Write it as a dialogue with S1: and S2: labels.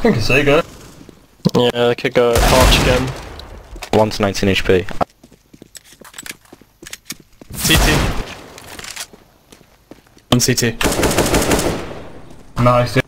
S1: I think I see, go.
S2: Yeah, I could go arch again.
S3: 1 to 19 HP.
S4: CT. One CT.
S1: Nice,